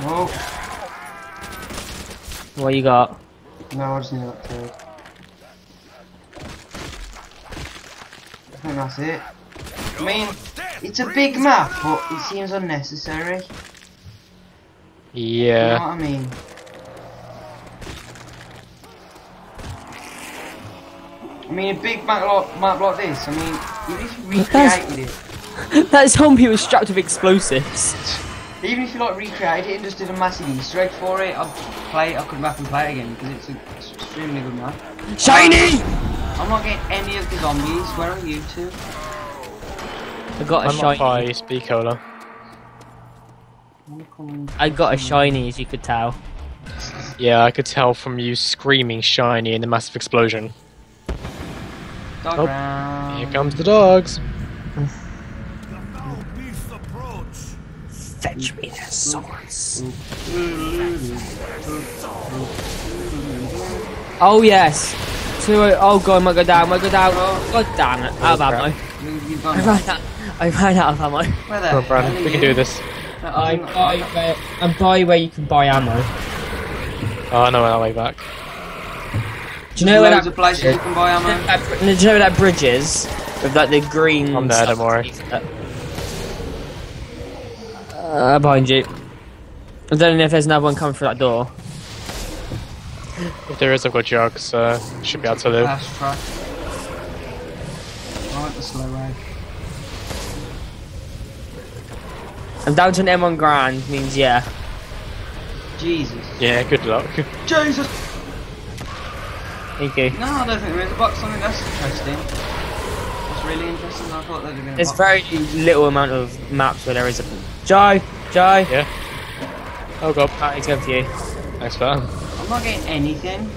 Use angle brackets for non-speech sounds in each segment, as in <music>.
Oh, What you got? no, I just need that third. I think that's it. I mean, it's a big map, but it seems unnecessary. You know Yeah. what I mean? I mean, a big map like, map like this, I mean, you recreated it, <laughs> that zombie was strapped with explosives. Even if you like recreated it and just did a massive Easter egg for it, I'd play it, I'd come back and play it again, because it's an extremely good map. Shiny! I'm not getting any of the zombies, where are you two? I got a I'm not shiny. by Speed Cola. I'm coming- I got a shiny, as you could tell. Yeah, I could tell from you screaming shiny in the massive explosion. Dog Oh, round. Here comes the dogs. <laughs> Fetch me their swords. Oh yes. So, oh god, I might go down, might go down. God damn it, out of ammo. I gone. ran out, I ran out of ammo. Where the on, hell Brandon. We can do this. No, I I'm not- buy where, I buy where you can buy ammo. Oh, no, I know that way back. Do you know where that, of places you can buy ammo. do you know where that bridge is? With like the green I'm there, don't worry. Uh, behind you. I don't know if there's another one coming through that door. If there is, I've got jugs, so should be able to live. Fast track. Right, the slow way. I'm down to an M1 grand, means yeah. Jesus. Yeah, good luck. Jesus! Thank you. No, I don't think there is a box on it. That's interesting. That's really interesting. I thought there'd have been There's box. very little amount of maps where there is a. Joe! Joe! Yeah. Oh god, Right, it's going for you. thanks for that. I'm not getting anything.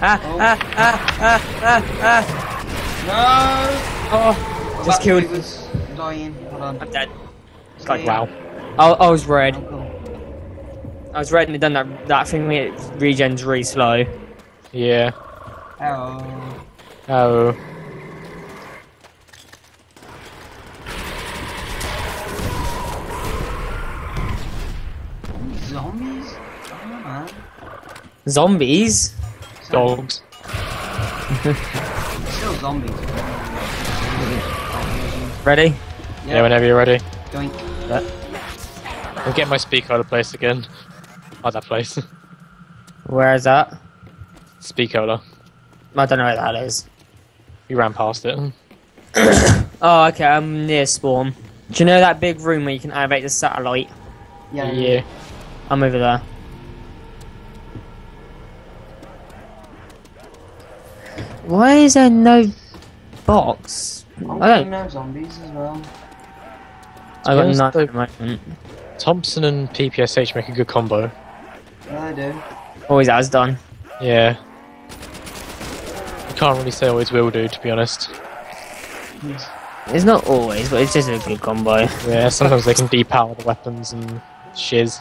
Ah, Oh. ah, ah, ah, ah, No! Oh, just killed. Battery was dying. Hold on. I'm dead. Stay. Wow. I, I was red. I was red and done that, that thing where it regens really slow. Yeah. Oh. Oh. Zombies? Oh. Zombies? Dogs. <laughs> Still zombies. Ready? Yeah, whenever you're ready. Doink. I'm getting my speaker out of place again. Oh, that place. <laughs> Where is that? Speed Cola. I don't know where that is. You ran past it. <coughs> Oh, okay, I'm near spawn. Do you know that big room where you can activate the satellite? Yeah. Yeah. I'm over there. Why is there no box? I'm I don't. know zombies as well. I got honest, none though- at the moment. Thompson and PPSH make a good combo. Yeah, they do. Oh, always has done. Yeah. You can't really say always will do, to be honest. It's not always, but it's just a good combo. Yeah, sometimes they can depower the weapons and shiz.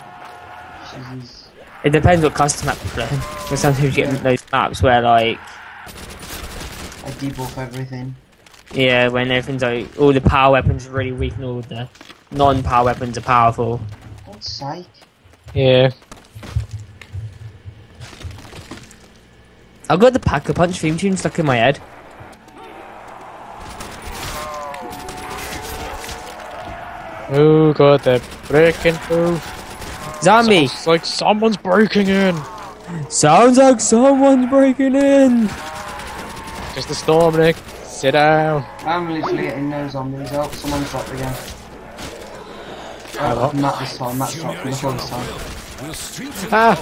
Jesus. It depends what custom map you're playing. Because sometimes you get those maps where, like, I debuff everything. yeah, when everything's like, all the power weapons are really weak and all the non-power weapons are powerful. What's sake? Yeah. I've got the Pack a Punch theme tune stuck in my head. Oh god, they're breaking through. Zombie! Sounds like someone's breaking in. Sounds like someone's breaking in! Just a storm, Nick. Sit down. I'm literally getting no zombies. Oh, someone's dropped again. Ah, Oh, what? not this time. Matt's dropped for the first time. Ah!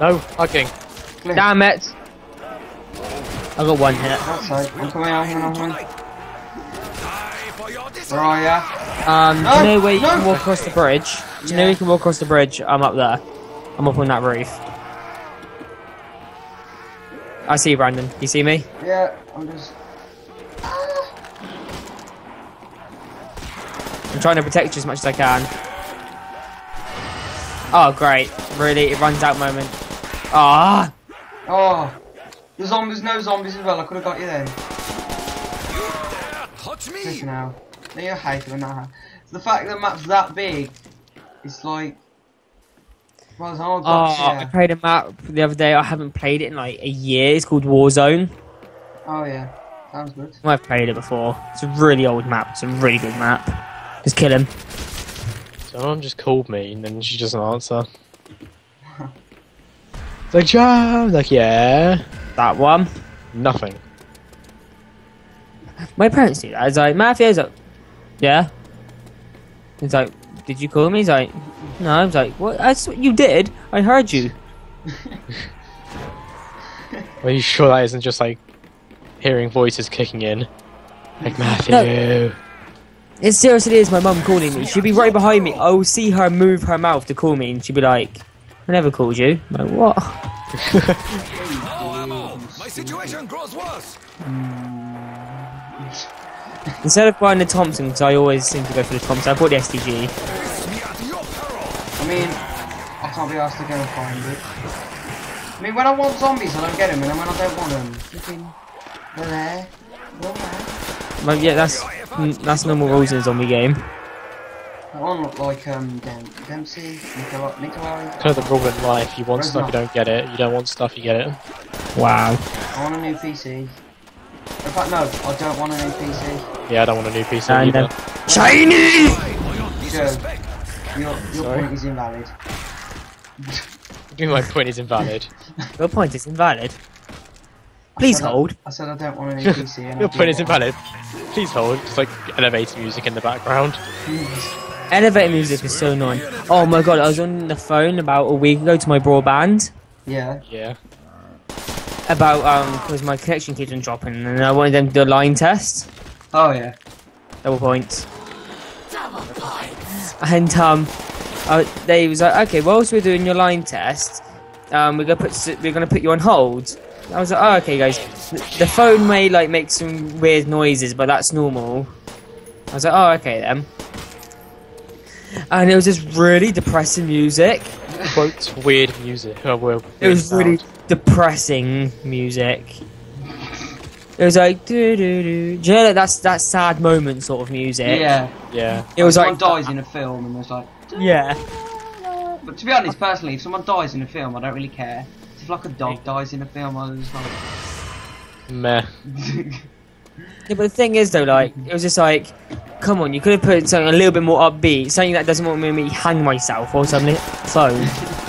No, fucking. Cliff, Damn it! I got one hit. That's sake. I'm coming, I'm coming, I'm coming. Where are ya? Um, do No, you know where you no. can walk across the bridge? Do you know Yeah. you can walk across the bridge? I'm up there. I'm up on that roof. I see you, Brandon. You see me? Yeah, I'm just. I'm trying to protect you as much as I can. Oh, great. Really? It runs out moment. Ah! Oh, the zombies, no zombies as well. I could have got you then. Touch me! Cliff now. No, you hate it when that the fact that the map's that big, it's like. Well, it's all Oh, I played a map the other day. I haven't played it in like a year. It's called Warzone. Oh yeah, sounds good. I've played it before. It's a really old map. It's a really good map. Just kill him. Someone just called me and then she doesn't answer. It's <laughs> like, Jam! Like, yeah. That one. Nothing. My parents do that. It's like, Matthew, he's like, yeah. He's like, did you call me? He's like, no. I was like, what? That's what you did. I heard you. <laughs> Are you sure that isn't just like hearing voices kicking in? Like, Matthew. No. It seriously is my mum calling me. She'll be right behind me. I will see her move her mouth to call me, and she'll be like, I never called you. I'm like, what? <laughs> Oh, no ammo. My situation grows worse. <laughs> Mm. Instead of buying the Thompson, because I always seem to go for the Thompson, I bought the STG. Me at your peril. I mean, I can't be asked to go and find it. I mean, when I want zombies, I don't get them, and then when I don't want them, flipping, they're there. They're there. But yeah, that's that's normal rules in a zombie game. I want look like um Dem- Dempsey, Nikolai. Nikolai. Kind of the rule in life. You want Where's stuff, you don't get it. You don't want stuff, you get it. Wow. I want a new PC. In fact, no, I don't want a new PC. Yeah, I don't want a new PC And either. then, shiny. Joe, your your Sorry? point is invalid. <laughs> My point is invalid. <laughs> Your point is invalid. Please I- hold. I said I don't want a new <laughs> PC. And Your point is want- invalid. Please hold. It's like elevator music in the background. Elevator music is so annoying. Oh my god, I was on the phone about a week ago to my broadband Yeah. Yeah. About um because my connection keeps on dropping and I wanted them to do a line test. Oh yeah. Double points. Double points. And um, uh, they was like, okay, whilst we're doing your line test, um, we're gonna put we're gonna put you on hold. I was like, oh, okay, guys. The phone may like make some weird noises, but that's normal. I was like, oh, okay then. And it was just really depressing music. Quote weird music. Oh, well, It was weird really sound. Depressing music. It was like do do do. Do you know like that's that sad moment sort of music? Yeah. Yeah. It was someone like dies in a film and there's like. yeah. But to be honest, personally, if someone dies in a film, I don't really care. If like a dog dies in a film, I was Meh. like. <laughs> Yeah, but the thing is though, like it was just like, come on, you could have put something a little bit more upbeat, something that doesn't want me to hang myself or something phone. <laughs>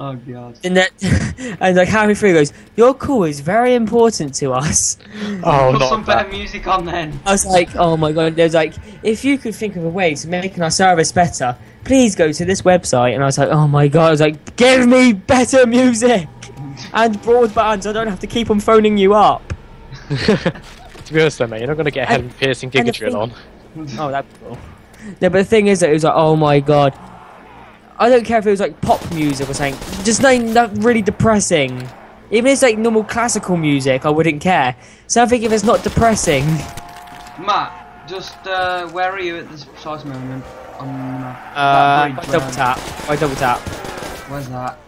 oh god. and that, <laughs> and like Harry Free goes, your call is very important to us. <laughs> Oh, Put some not better music on then. I was like, oh my god. There's like, if you could think of a way to making our service better, please go to this website. And I was like, oh my god. I was like, give me better music and broadband, so I don't have to keep on phoning you up. <laughs> to be honest, though, mate, you're not gonna get a head piercing and the Giga drill on. Oh, that'd cool. No, but the thing is that it was like, oh my god. I don't care if it was like pop music or something. Just nothing that really depressing. Even if it's like normal classical music, I wouldn't care. Something if it's not depressing. <laughs> Matt, just uh, where are you at this precise moment? On? Uh, by double tap. By double tap. Where's that?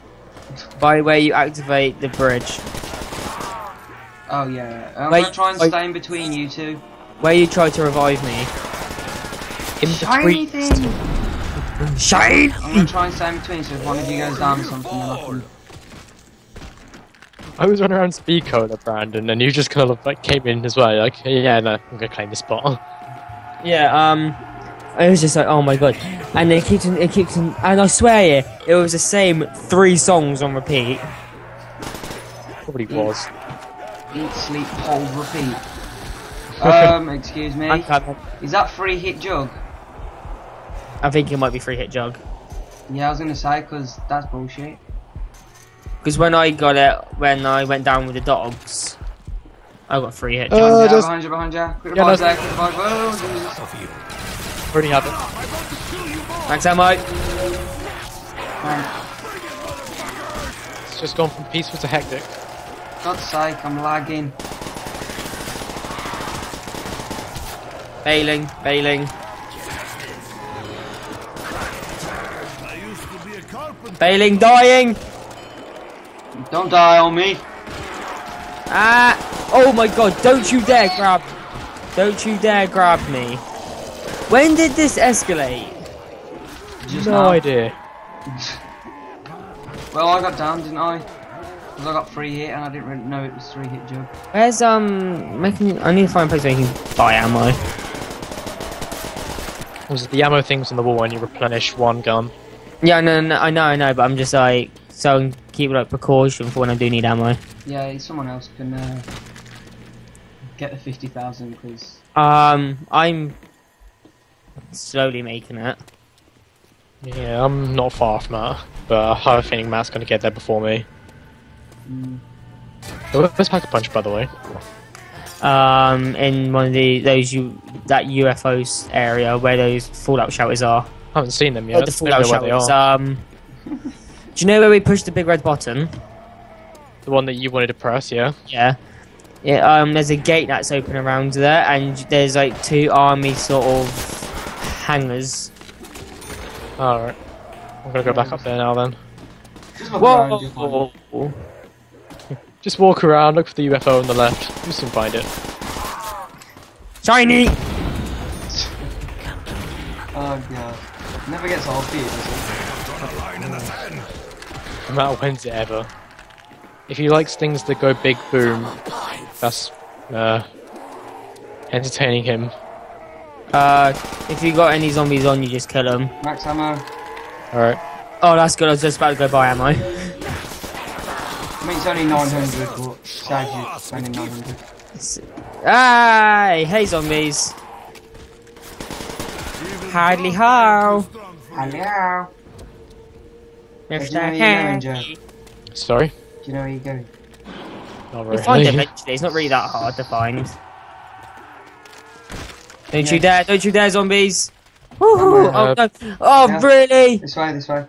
By where you activate the bridge. Oh yeah. I'm Wait, gonna try and wait. stay in between you two. Where you try to revive me. In Shiny between. thing. Shine! I'm gonna try and stay in between, so if one of you goes down or something, then I can. I was running around speed cola, Brandon, and you just kind of like came in as well. Like, yeah, no, I'm gonna claim the spot. Yeah, um, it was just like, oh my god. And it keeps, on- it keeps, on- and I swear you, it was the same three songs on repeat. Probably was. Eat, sleep, hold, repeat. <laughs> Um, excuse me. Is that free hit jug? I think it might be free hit jug. Yeah, I was gonna say, because that's bullshit. Because when I got it, when I went down with the dogs, I got free hit jug. Uh, Behind you, just- behind you, behind you. Quick Yeah, no- there, quick revive. Oh, Jesus. Of you. Already have it. Thanks, Emma. Man, It's just gone from peaceful to hectic. God's sake, I'm lagging. Bailing, bailing, carpenter. bailing, dying! Don't die on me. Ah! Oh my god, don't you dare grab. Don't you dare grab me. When did this escalate? Just No now. idea. <laughs> Well, I got down, didn't I? Because I got three hit and I didn't really know it was three hit jug. Where's um making? I need to find a place where you can buy ammo. Was it the ammo things on the wall when you replenish one gun? Yeah, no, no, I know, I know, but I'm just like so I can keep like precaution for when I do need ammo. Yeah, someone else can uh, get the 50,000 because Um, I'm slowly making it. Yeah, I'm not far from that, but I have a feeling Matt's going to get there before me. mm, Where's Pack a Punch, by the way? Um, in one of the those you that UFOs area where those fallout shelters are. I haven't seen them Oh, yet. the Maybe fallout where they are. Um, do you know where we push the big red button? The one that you wanted to press, yeah? Yeah. Yeah, um, there's a gate that's open around there, and there's like two army sort of hangars. Alright. I'm gonna go back up there now then. just look around, you'll. Whoa! Just walk around, look for the UFO on the left. You soon find it. Shiny! Oh god. Never gets old, do you, does it? No matter when's it ever. If he likes things that go big boom, that's uh, entertaining him. Uh, if you got any zombies on, you just kill them. Max ammo. Alright. Oh, that's good. I was just about to go buy ammo. I mean, it's only 900, but saves you spending 900. Hey, hey, zombies! Hardly how, Hello. Mr. you know where you're going, Sorry? Do you know where you're going? Not You'll find it really. <laughs> eventually. It's not really that hard to find. Don't you dare! Don't you dare, zombies! Woohoo! Oh no! Oh yeah. really? This way, this way.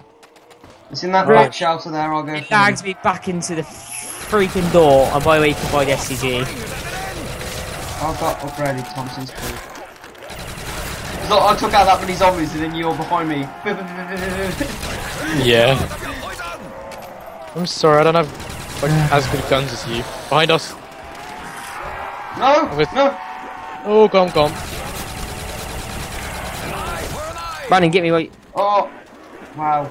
It's in that Right. rock shelter there, I'll go It for lags me back into the freaking door. And by the way, you can buy the SCG. I've got upgraded Thompson's crew. Look, I took out that many zombies and then you're behind me. Yeah. <laughs> I'm sorry, I don't have like as good guns as you. Behind us. no! With- No! Oh, gone, gone. Run and get me. What? Oh! Wow.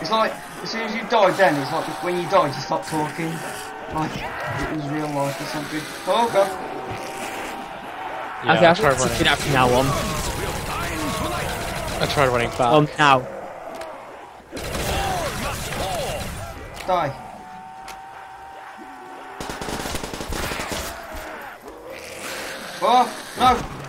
It's like, as soon as you die then, it's like when you die, you stop talking. Like, it was real life or something. Oh god. Yeah, okay, I I tried think running. that from now on. I tried running back. Um, now. Die. Oh! No!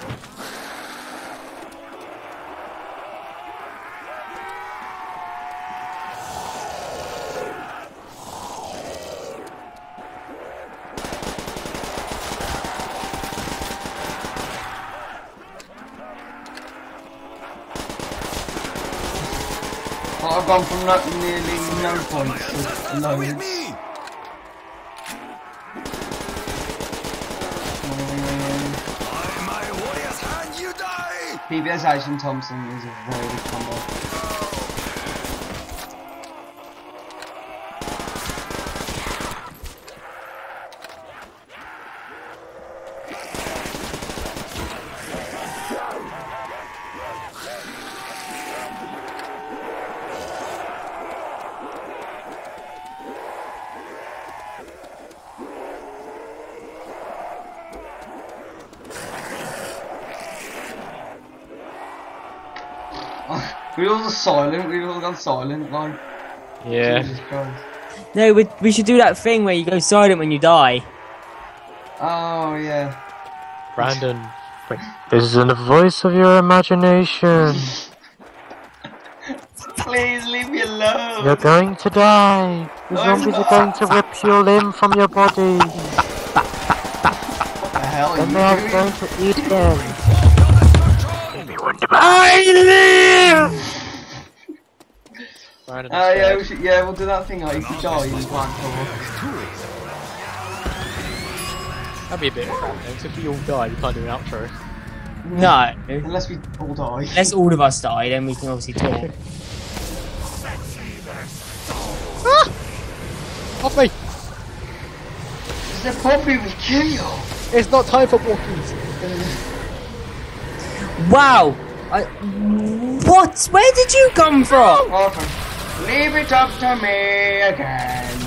I've gone from no, nearly no points to loads. Um, By my warrior's hand, you die! PBS Asian Thompson is a very good combo. We all just silent, We've all gone silent, like, Yeah. Jesus Christ. No, we, we should do that thing where you go silent when you die. Oh, yeah. Brandon. Wait. This is in the voice of your imagination. <laughs> Please leave me alone. You're going to die. The No, zombies are going to rip your limb from your body. What the hell are And you they are going to eat them. I live! Brandon Oh, yeah, we should, yeah, we'll do that thing like if you die in Black Hole. That'd be a bit crap. Because if we all die, we can't do an outro. No. Unless we all die. Unless all of us die, then we can obviously talk. <laughs> ah! Off me! The puppy will kill you. It's not time for walkies. Wow! I, what? Where did you come from? Welcome. Leave it up to me again.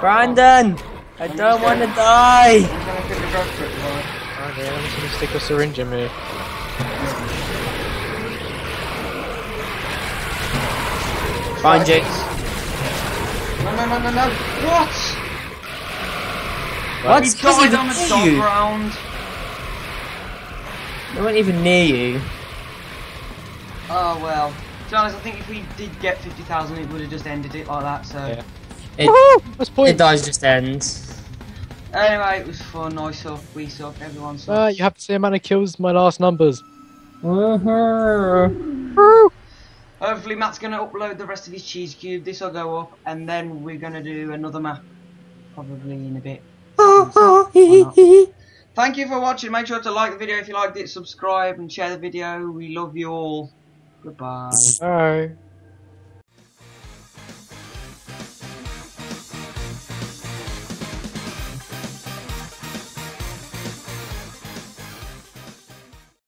Brandon! I don't want to die! I'm gonna pick the drug strip, right? Okay, I'm just gonna stick a syringe in me. Fine, Jake. No, no, no, no, no. What? What? He He's died even on the near dog you. ground. They weren't even near you. Oh well. To be honest, I think if we did get 50,000, it would have just ended it like that, so. Yeah. It, Woohoo! That's it point. does just end. Anyway, it was fun. I suck, we suck, everyone sucks. Uh, you have the same amount of kills as my last numbers. Hopefully, Matt's gonna upload the rest of his cheese cube. This will go up, and then we're gonna do another map, probably in a bit. <laughs> Thank you for watching. Make sure to like the video if you liked it, subscribe, and share the video. We love you all. Goodbye. Bye.